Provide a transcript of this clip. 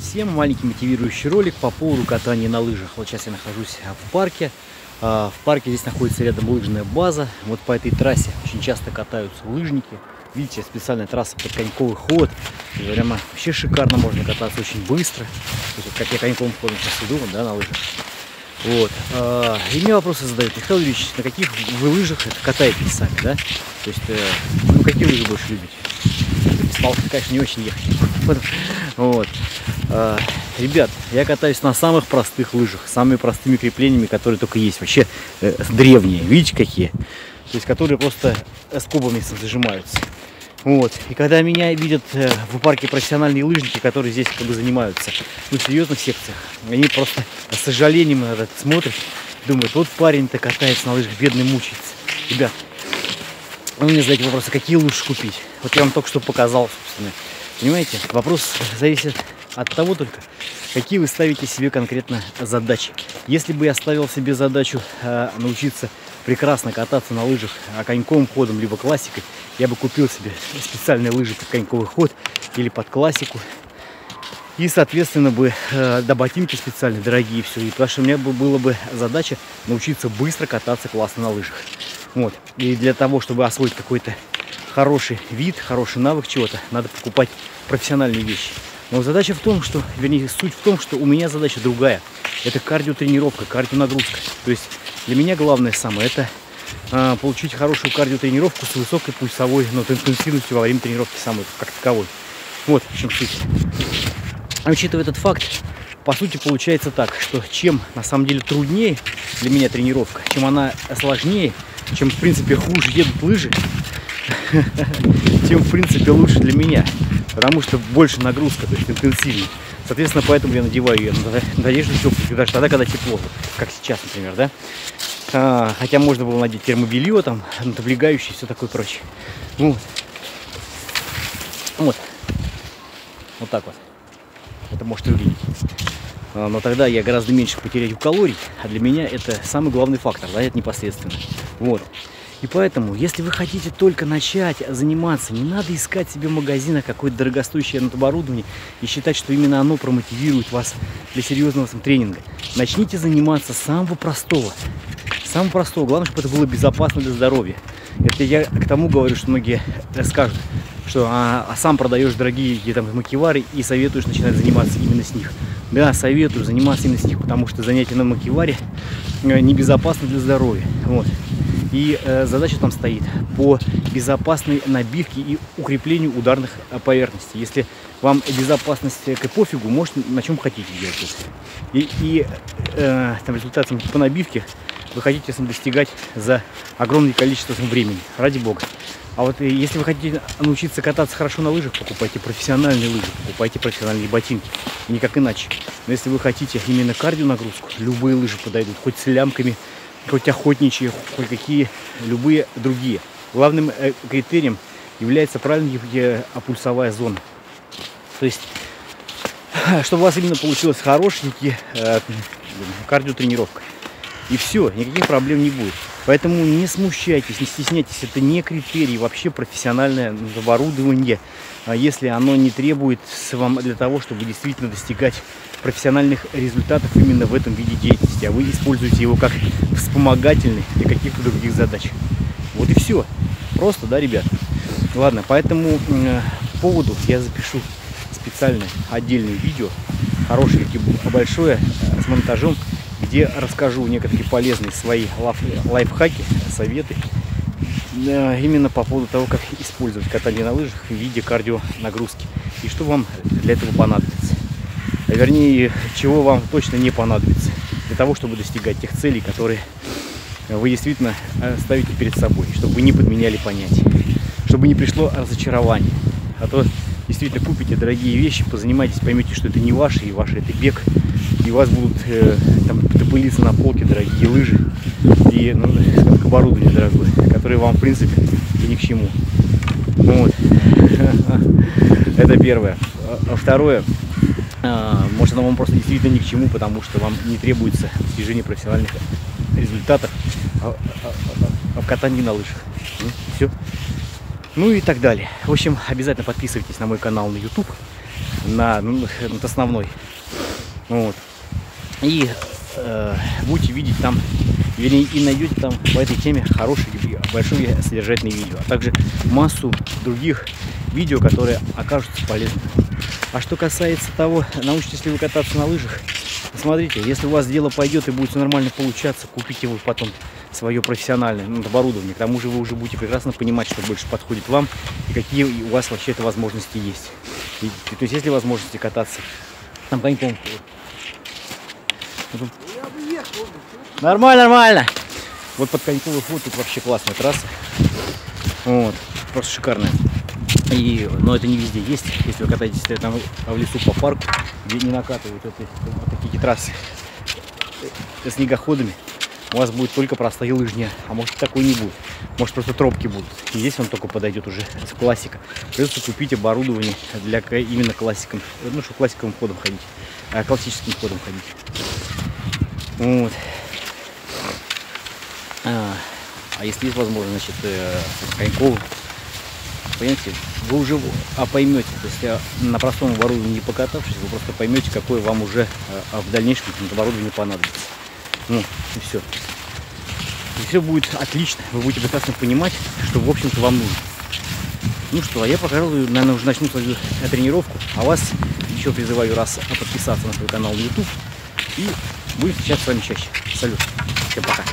Всем! Маленький мотивирующий ролик по поводу катания на лыжах. Вот сейчас я нахожусь в парке. А, в парке здесь находится рядом лыжная база. Вот по этой трассе очень часто катаются лыжники. Видите, специальная трасса под коньковый ход. И прямо вообще шикарно можно кататься очень быстро. То есть, как я коньковым ходом сейчас иду, да, на лыжах. Вот. А, и мне вопросы задают. Михаил Юрьевич, на каких вы лыжах катаетесь сами, да? То есть, э, ну, какие лыжи больше любите? С конечно, не очень ехать. Вот. А, ребят, я катаюсь на самых простых лыжах, самыми простыми креплениями, которые только есть. Вообще э, древние, видите какие? То есть, которые просто скобами зажимаются. Вот. И когда меня видят э, в парке профессиональные лыжники, которые здесь как бы занимаются, ну, в серьезных секциях, они просто с сожалением на это смотрят, думают, вот парень-то катается на лыжах, бедный мучается. Ребят, вы мне задаете вопрос, а какие лучше купить? Вот я вам только что показал, собственно. Понимаете, вопрос зависит от того только, какие вы ставите себе конкретно задачи. Если бы я ставил себе задачу э, научиться прекрасно кататься на лыжах а коньковым ходом, либо классикой, я бы купил себе специальные лыжи под коньковый ход или под классику. И, соответственно, бы э, да, ботинки специальные, дорогие все. И потому что у меня бы была бы задача научиться быстро кататься классно на лыжах. Вот. И для того, чтобы освоить какой-то хороший вид, хороший навык чего-то, надо покупать профессиональные вещи. Но задача в том, что, вернее, суть в том, что у меня задача другая. Это кардиотренировка, кардионагрузка. То есть для меня главное самое это а, получить хорошую кардиотренировку с высокой пульсовой ну, интенсивностью во время тренировки самой как таковой. Вот в чем суть. А учитывая этот факт, по сути получается так, что чем на самом деле труднее для меня тренировка, чем она сложнее, чем в принципе хуже едут лыжи, тем в принципе лучше для меня. Потому что больше нагрузка, то есть интенсивнее. Соответственно, поэтому я надеваю ее на одежду теплую, даже тогда, когда тепло, как сейчас, например, да. А, хотя можно было надеть термобелье, там, облегающее, все такое прочее. Ну, вот. Вот так вот. Это можете увидеть. А, но тогда я гораздо меньше потеряю калорий, а для меня это самый главный фактор, да, это непосредственно. Вот. И поэтому, если вы хотите только начать заниматься, не надо искать себе в магазинах какое-то дорогостоящее оборудование и считать, что именно оно промотивирует вас для серьезного тренинга. Начните заниматься самого простого. Самого простого. Главное, чтобы это было безопасно для здоровья. Это я к тому говорю, что многие скажут, что а, а сам продаешь дорогие там, макивары и советуешь начинать заниматься именно с них. Да, советую заниматься именно с них, потому что занятие на макиваре э, небезопасно для здоровья. Вот. И э, задача там стоит по безопасной набивке и укреплению ударных э, поверхностей. Если вам безопасность к пофигу, можете на чем хотите делать. И, и э, там результатом по набивке вы хотите достигать за огромное количество времени. Ради бога. А вот э, если вы хотите научиться кататься хорошо на лыжах, покупайте профессиональные лыжи, покупайте профессиональные ботинки. никак иначе. Но если вы хотите именно кардио нагрузку, любые лыжи подойдут, хоть с лямками, хоть охотничьи, хоть какие, любые другие. Главным э, критерием является правильная пульсовая зона. То есть, чтобы у вас именно получилась хорошенькая э, кардиотренировка. И все, никаких проблем не будет. Поэтому не смущайтесь, не стесняйтесь, это не критерий вообще профессиональное оборудование, а если оно не требует вам для того, чтобы действительно достигать профессиональных результатов именно в этом виде деятельности, а вы используете его как вспомогательный для каких-то других задач. Вот и все. Просто, да, ребят? Ладно, поэтому э, по поводу я запишу специальное отдельное видео, хорошее, большое, с монтажом, где расскажу некоторые полезные свои лайфхаки, советы, э, именно по поводу того, как использовать катание на лыжах в виде кардионагрузки. И что вам для этого понадобится? А вернее, чего вам точно не понадобится для того, чтобы достигать тех целей, которые вы действительно э, ставите перед собой, чтобы вы не подменяли понятия, чтобы не пришло разочарование. А то действительно купите дорогие вещи, позанимайтесь, поймете, что это не ваши, и ваше это бег, и у вас будут э, там пылиться на полке дорогие лыжи и ну, оборудование дорогое, которое вам в принципе и ни к чему. Вот. Это первое. А второе, а, может оно вам просто действительно ни к чему, потому что вам не требуется достижение профессиональных результатов а, в катании на лыжах. Ну, все. Ну и так далее. В общем, обязательно подписывайтесь на мой канал на YouTube. на, ну, над основной. Вот. И э, будете видеть там, вернее, и найдете там по этой теме хорошие, большое содержательные видео, а также массу других видео, которые окажутся полезными. А что касается того, научитесь ли вы кататься на лыжах, смотрите, если у вас дело пойдет и будет все нормально получаться, купите вы потом свое профессиональное ну, оборудование. К тому же вы уже будете прекрасно понимать, что больше подходит вам и какие у вас вообще это возможности есть. И, то есть, если возможности кататься, там коньком. Нормально, нормально. Вот под Коньковый фут тут вообще классная трасса. Вот, просто шикарная. И, но это не везде есть. Если вы катаетесь там в лесу по парку, где не накатывают эти, вот такие трассы с снегоходами, у вас будет только простая лыжня, а может такой не будет. Может просто тропки будут. И здесь он только подойдет уже с классика. Придется купить оборудование для именно классиком, ну что классиковым ходом ходить, а классическим ходом ходить. Вот. А, а если есть возможность, значит, э, коньковым понимаете, вы уже а поймете, то есть а, на простом оборудовании не покатавшись, вы просто поймете, какое вам уже а, в дальнейшем оборудование понадобится. Ну, и все. И все будет отлично, вы будете прекрасно понимать, что, в общем-то, вам нужно. Ну что, а я, пожалуй, наверное, уже начну свою тренировку, а вас еще призываю раз подписаться на свой канал YouTube и будем встречаться с вами чаще. Салют, всем пока.